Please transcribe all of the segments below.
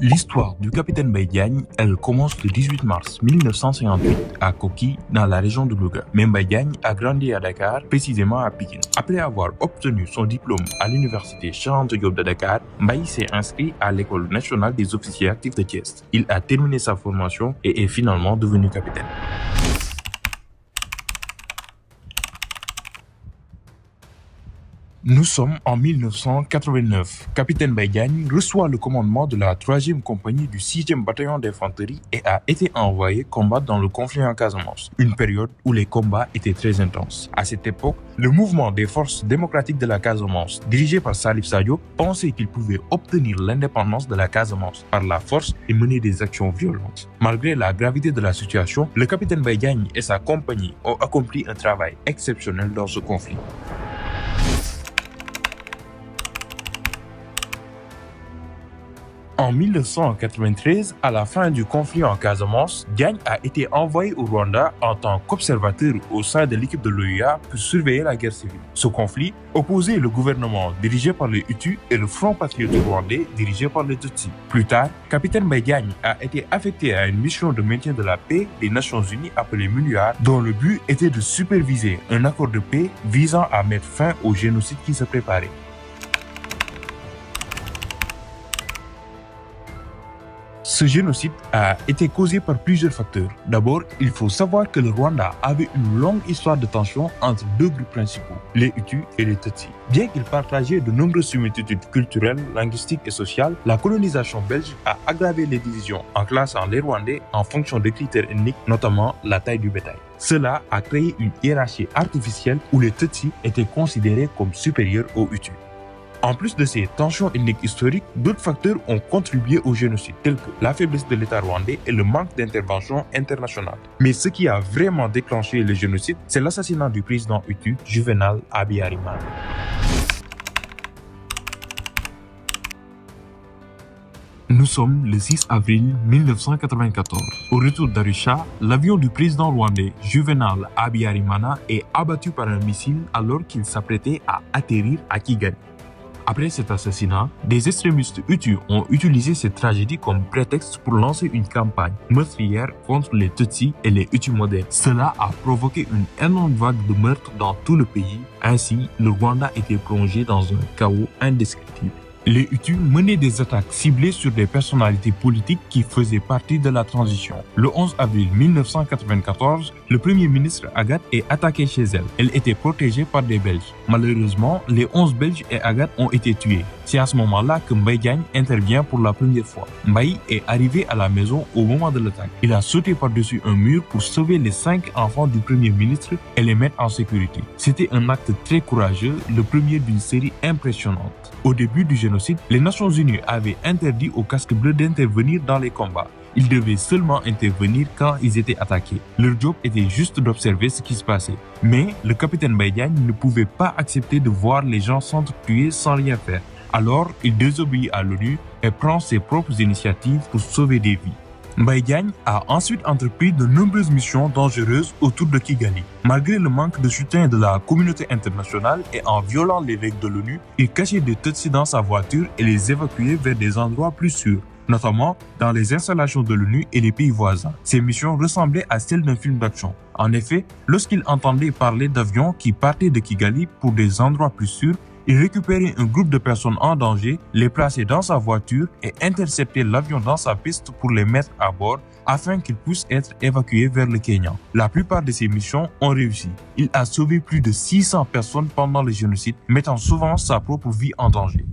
L'histoire du capitaine Baïdiagne, elle commence le 18 mars 1958 à Koki, dans la région de Louga. Mais Baïdiagne a grandi à Dakar, précisément à Pékin. Après avoir obtenu son diplôme à l'université Charente Diop de Dakar, Mbaye s'est inscrit à l'école nationale des officiers actifs de Thiès. Il a terminé sa formation et est finalement devenu capitaine. Nous sommes en 1989. Capitaine Baïdiagne reçoit le commandement de la 3e compagnie du 6e bataillon d'infanterie et a été envoyé combattre dans le conflit en Casamance, une période où les combats étaient très intenses. À cette époque, le mouvement des forces démocratiques de la Casamance, dirigé par Salif Sadio, pensait qu'il pouvait obtenir l'indépendance de la Casamance par la force et mener des actions violentes. Malgré la gravité de la situation, le capitaine Baïdiagne et sa compagnie ont accompli un travail exceptionnel dans ce conflit. En 1993, à la fin du conflit en Casamance, Gagne a été envoyé au Rwanda en tant qu'observateur au sein de l'équipe de l'OUA pour surveiller la guerre civile. Ce conflit opposait le gouvernement dirigé par les Hutus et le Front patriotique rwandais dirigé par les Tutsis. Plus tard, capitaine Baïgagne a été affecté à une mission de maintien de la paix des Nations Unies appelée MUNUAR, dont le but était de superviser un accord de paix visant à mettre fin au génocide qui se préparait. Ce génocide a été causé par plusieurs facteurs. D'abord, il faut savoir que le Rwanda avait une longue histoire de tension entre deux groupes principaux, les Hutus et les Tutsis. Bien qu'ils partageaient de nombreuses similitudes culturelles, linguistiques et sociales, la colonisation belge a aggravé les divisions en classant les Rwandais en fonction des critères ethniques, notamment la taille du bétail. Cela a créé une hiérarchie artificielle où les Tutsis étaient considérés comme supérieurs aux Hutus. En plus de ces tensions ethniques historiques, d'autres facteurs ont contribué au génocide, tels que la faiblesse de l'État rwandais et le manque d'intervention internationale. Mais ce qui a vraiment déclenché le génocide, c'est l'assassinat du président Hutu, Juvenal Abiyarimana. Nous sommes le 6 avril 1994. Au retour d'Arusha, l'avion du président rwandais Juvenal Abiyarimana est abattu par un missile alors qu'il s'apprêtait à atterrir à Kigali. Après cet assassinat, des extrémistes Hutus ont utilisé cette tragédie comme prétexte pour lancer une campagne meurtrière contre les Tutsis et les Hutus modernes. Cela a provoqué une énorme vague de meurtres dans tout le pays. Ainsi, le Rwanda était plongé dans un chaos indescriptible les Hutus menaient des attaques ciblées sur des personnalités politiques qui faisaient partie de la transition. Le 11 avril 1994, le premier ministre Agathe est attaqué chez elle. Elle était protégée par des Belges. Malheureusement, les 11 Belges et Agathe ont été tués. C'est à ce moment-là que Mbaye intervient pour la première fois. Mbaye est arrivé à la maison au moment de l'attaque. Il a sauté par-dessus un mur pour sauver les cinq enfants du premier ministre et les mettre en sécurité. C'était un acte très courageux, le premier d'une série impressionnante. Au début du génocide, les Nations Unies avaient interdit aux casques bleus d'intervenir dans les combats. Ils devaient seulement intervenir quand ils étaient attaqués. Leur job était juste d'observer ce qui se passait. Mais le capitaine Baïdiagne ne pouvait pas accepter de voir les gens s'entretuer sans rien faire. Alors, il désobéit à l'ONU et prend ses propres initiatives pour sauver des vies. Mbaye a ensuite entrepris de nombreuses missions dangereuses autour de Kigali. Malgré le manque de soutien de la communauté internationale et en violant les règles de l'ONU, il cachait des Tutsis dans sa voiture et les évacuait vers des endroits plus sûrs notamment dans les installations de l'ONU et les pays voisins. Ces missions ressemblaient à celles d'un film d'action. En effet, lorsqu'il entendait parler d'avions qui partaient de Kigali pour des endroits plus sûrs, il récupérait un groupe de personnes en danger, les plaçait dans sa voiture et interceptait l'avion dans sa piste pour les mettre à bord afin qu'ils puissent être évacués vers le Kenya. La plupart de ces missions ont réussi. Il a sauvé plus de 600 personnes pendant le génocide, mettant souvent sa propre vie en danger.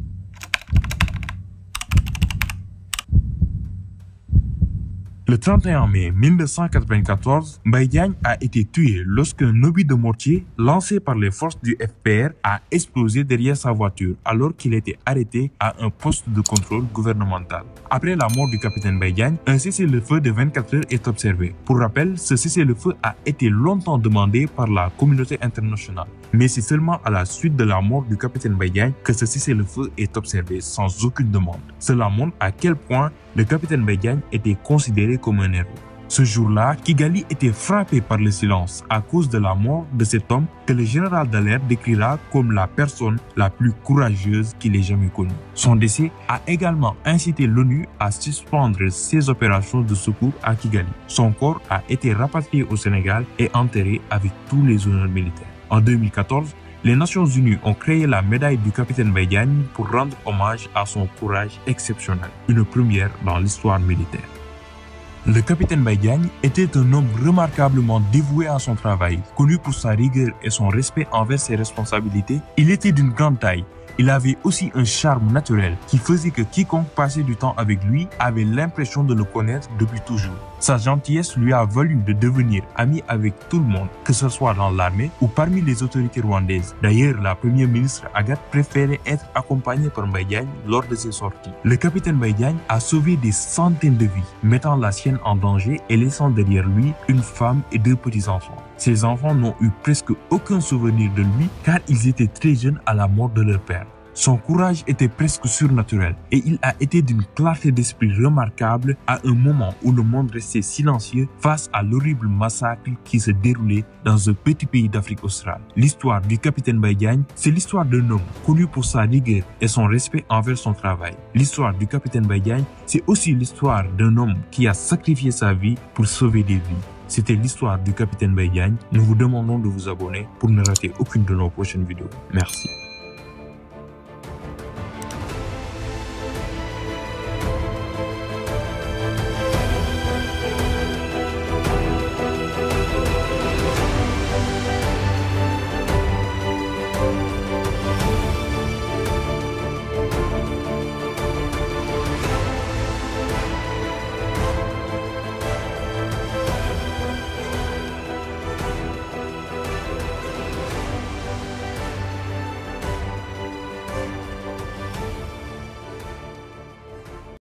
Le 31 mai 1994, Mbaye a été tué lorsqu'un obus de mortier lancé par les forces du FPR a explosé derrière sa voiture alors qu'il était arrêté à un poste de contrôle gouvernemental. Après la mort du capitaine Baïdiagne, un cessez-le-feu de 24 heures est observé. Pour rappel, ce cessez-le-feu a été longtemps demandé par la communauté internationale. Mais c'est seulement à la suite de la mort du capitaine Baïdiagne que ce cessez-le-feu est observé sans aucune demande. Cela montre à quel point le capitaine Baïdiagne était considéré un héros. Ce jour-là, Kigali était frappé par le silence à cause de la mort de cet homme que le général Dallaire décrira comme la personne la plus courageuse qu'il ait jamais connue. Son décès a également incité l'ONU à suspendre ses opérations de secours à Kigali. Son corps a été rapatrié au Sénégal et enterré avec tous les honneurs militaires. En 2014, les Nations Unies ont créé la médaille du capitaine Baydiagne pour rendre hommage à son courage exceptionnel, une première dans l'histoire militaire. Le capitaine Baydiagne était un homme remarquablement dévoué à son travail, connu pour sa rigueur et son respect envers ses responsabilités. Il était d'une grande taille il avait aussi un charme naturel qui faisait que quiconque passait du temps avec lui avait l'impression de le connaître depuis toujours. Sa gentillesse lui a valu de devenir ami avec tout le monde, que ce soit dans l'armée ou parmi les autorités rwandaises. D'ailleurs, la première ministre Agathe préférait être accompagnée par Mbaye lors de ses sorties. Le capitaine Mbaye a sauvé des centaines de vies, mettant la sienne en danger et laissant derrière lui une femme et deux petits-enfants. Ses enfants n'ont eu presque aucun souvenir de lui car ils étaient très jeunes à la mort de leur père. Son courage était presque surnaturel et il a été d'une clarté d'esprit remarquable à un moment où le monde restait silencieux face à l'horrible massacre qui se déroulait dans un petit pays d'Afrique australe. L'histoire du capitaine Baydiagne, c'est l'histoire d'un homme connu pour sa rigueur et son respect envers son travail. L'histoire du capitaine Baydiagne, c'est aussi l'histoire d'un homme qui a sacrifié sa vie pour sauver des vies. C'était l'histoire du capitaine Baydiagne. Nous vous demandons de vous abonner pour ne rater aucune de nos prochaines vidéos. Merci.